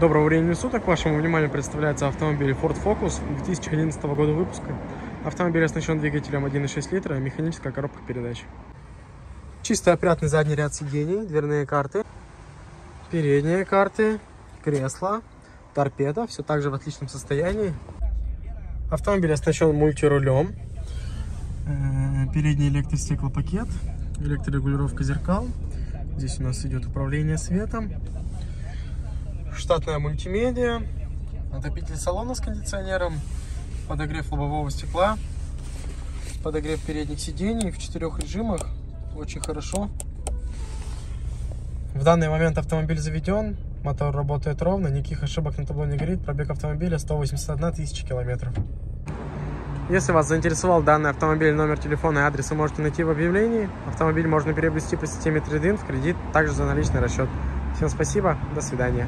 Доброго времени суток. Вашему вниманию представляется автомобиль Ford Focus 2011 года выпуска. Автомобиль оснащен двигателем 1.6 литра, механическая коробка передач. Чисто опрятный задний ряд сидений, дверные карты, передние карты, кресла, торпеда, все также в отличном состоянии. Автомобиль оснащен мультирулем, э, передний электростеклопакет, электрорегулировка зеркал. Здесь у нас идет управление светом, штатная мультимедиа, отопитель салона с кондиционером, подогрев лобового стекла, подогрев передних сидений в четырех режимах, очень хорошо. В данный момент автомобиль заведен, мотор работает ровно, никаких ошибок на табло не горит, пробег автомобиля 181 тысяча километров. Если вас заинтересовал данный автомобиль, номер телефона и адрес вы можете найти в объявлении. Автомобиль можно приобрести по системе Trade-in в кредит, также за наличный расчет. Всем спасибо, до свидания.